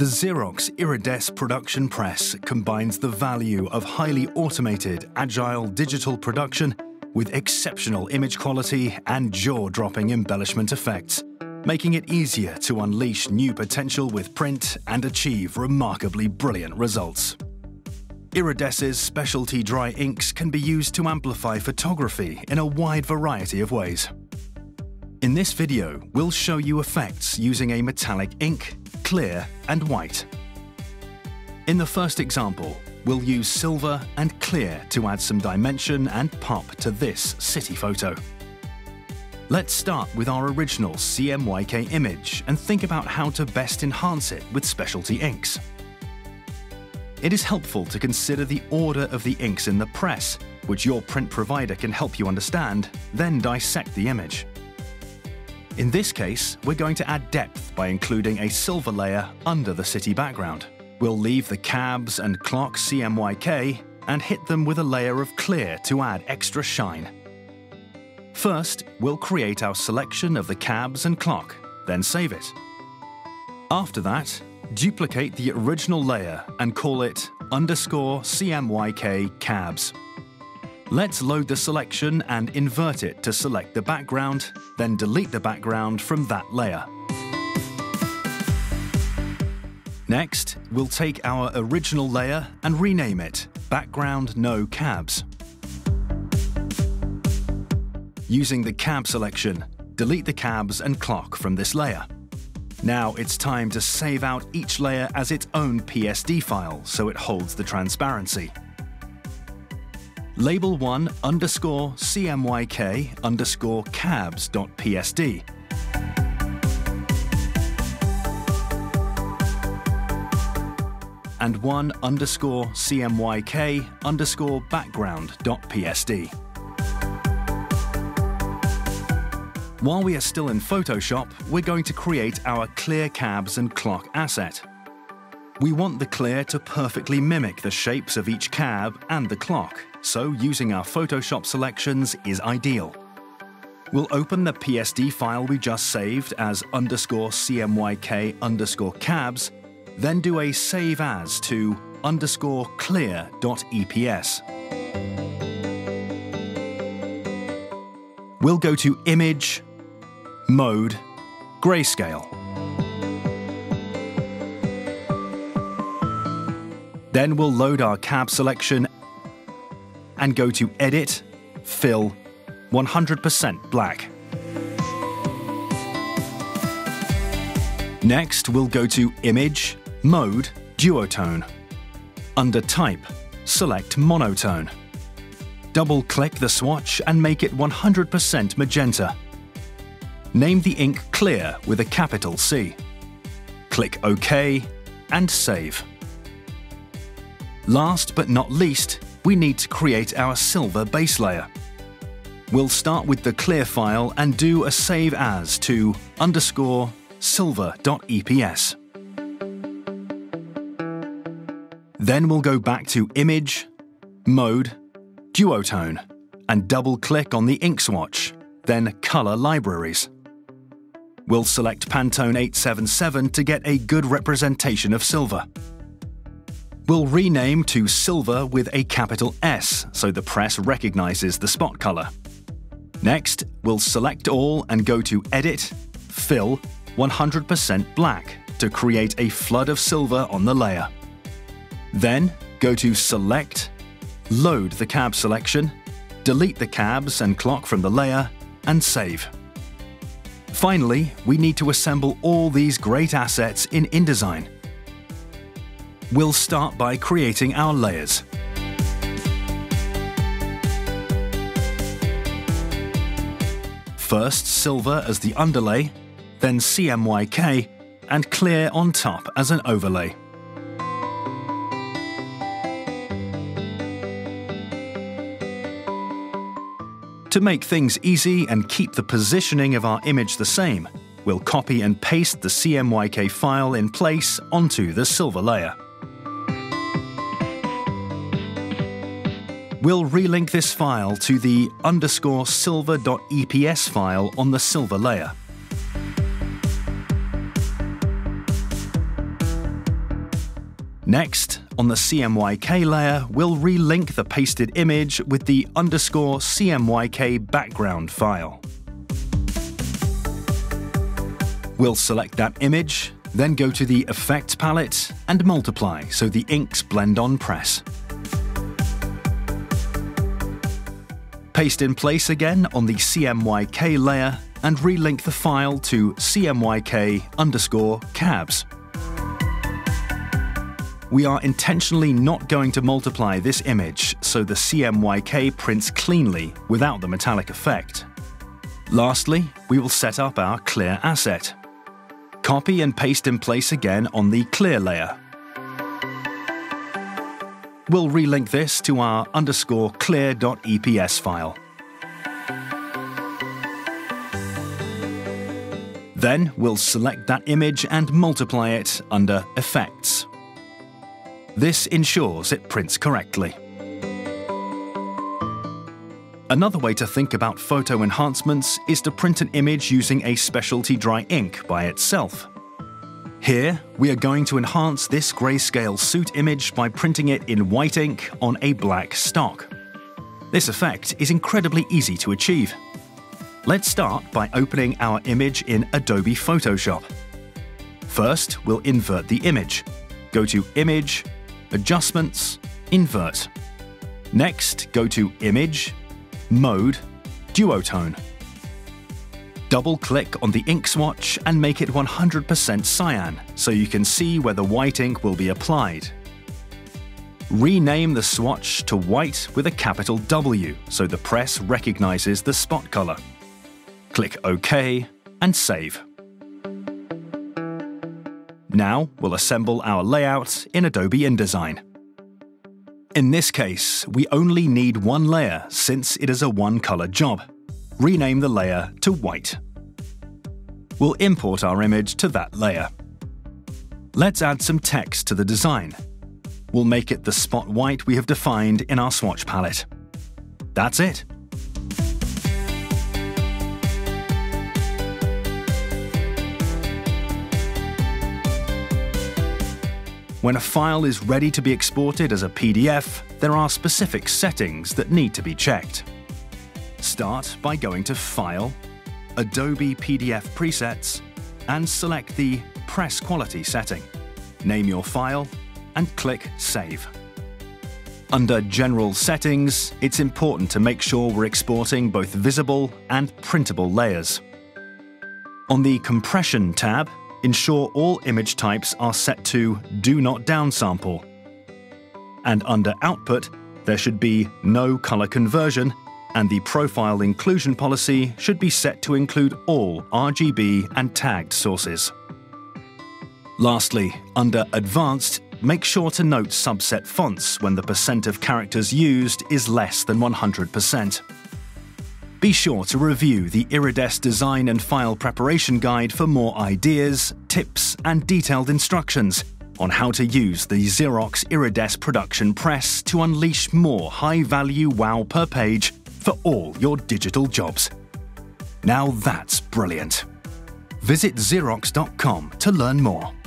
The Xerox Iridesse production press combines the value of highly automated, agile digital production with exceptional image quality and jaw-dropping embellishment effects, making it easier to unleash new potential with print and achieve remarkably brilliant results. Iridesse's specialty dry inks can be used to amplify photography in a wide variety of ways. In this video, we'll show you effects using a metallic ink, clear and white. In the first example, we'll use silver and clear to add some dimension and pop to this city photo. Let's start with our original CMYK image and think about how to best enhance it with specialty inks. It is helpful to consider the order of the inks in the press, which your print provider can help you understand, then dissect the image. In this case, we're going to add depth by including a silver layer under the city background. We'll leave the cabs and clock CMYK and hit them with a layer of clear to add extra shine. First, we'll create our selection of the cabs and clock, then save it. After that, duplicate the original layer and call it underscore CMYK cabs. Let's load the selection and invert it to select the background, then delete the background from that layer. Next, we'll take our original layer and rename it Background No Cabs. Using the cab selection, delete the cabs and clock from this layer. Now it's time to save out each layer as its own PSD file so it holds the transparency. Label 1 underscore CMYK underscore cabs.psd and 1 underscore CMYK underscore background.psd. While we are still in Photoshop, we're going to create our clear cabs and clock asset. We want the clear to perfectly mimic the shapes of each cab and the clock, so using our Photoshop selections is ideal. We'll open the PSD file we just saved as underscore CMYK underscore cabs then do a save as to underscore clear.eps. We'll go to Image, Mode, Grayscale. Then we'll load our cab selection and go to Edit, Fill, 100% black. Next, we'll go to Image, Mode, Duotone. Under Type, select Monotone. Double-click the swatch and make it 100% magenta. Name the ink Clear with a capital C. Click OK and save. Last but not least, we need to create our silver base layer. We'll start with the clear file and do a save as to underscore silver.eps. Then we'll go back to Image, Mode, Duotone, and double-click on the ink swatch, then Color Libraries. We'll select Pantone 877 to get a good representation of silver. We'll rename to Silver with a capital S so the press recognizes the spot color. Next, we'll select all and go to Edit, Fill, 100% black to create a flood of silver on the layer. Then go to Select, load the cab selection, delete the cabs and clock from the layer, and save. Finally, we need to assemble all these great assets in InDesign. We'll start by creating our layers. First silver as the underlay, then CMYK, and clear on top as an overlay. To make things easy and keep the positioning of our image the same, we'll copy and paste the CMYK file in place onto the silver layer. We'll relink this file to the underscore silver.eps file on the silver layer. Next, on the CMYK layer, we'll relink the pasted image with the underscore CMYK background file. We'll select that image, then go to the Effect palette and multiply so the inks blend on press. Paste in place again on the CMYK layer and relink the file to CMYK underscore cabs. We are intentionally not going to multiply this image so the CMYK prints cleanly without the metallic effect. Lastly, we will set up our clear asset. Copy and paste in place again on the clear layer. We'll relink this to our underscore clear.eps file. Then we'll select that image and multiply it under Effects. This ensures it prints correctly. Another way to think about photo enhancements is to print an image using a specialty dry ink by itself. Here, we are going to enhance this grayscale suit image by printing it in white ink on a black stock. This effect is incredibly easy to achieve. Let's start by opening our image in Adobe Photoshop. First, we'll invert the image. Go to Image, Adjustments, Invert. Next, go to Image, Mode, Duotone. Double-click on the ink swatch and make it 100% cyan so you can see where the white ink will be applied. Rename the swatch to white with a capital W so the press recognizes the spot color. Click OK and save. Now we'll assemble our layout in Adobe InDesign. In this case, we only need one layer since it is a one-color job. Rename the layer to white. We'll import our image to that layer. Let's add some text to the design. We'll make it the spot white we have defined in our swatch palette. That's it. When a file is ready to be exported as a PDF, there are specific settings that need to be checked. Start by going to File, Adobe PDF Presets, and select the Press Quality setting. Name your file and click Save. Under General Settings, it's important to make sure we're exporting both visible and printable layers. On the Compression tab, ensure all image types are set to Do Not Downsample. And under Output, there should be no color conversion, and the profile inclusion policy should be set to include all RGB and tagged sources. Lastly, under Advanced, make sure to note subset fonts when the percent of characters used is less than 100%. Be sure to review the Iridesse design and file preparation guide for more ideas, tips, and detailed instructions on how to use the Xerox Iridesse production press to unleash more high-value wow per page for all your digital jobs. Now that's brilliant. Visit Xerox.com to learn more.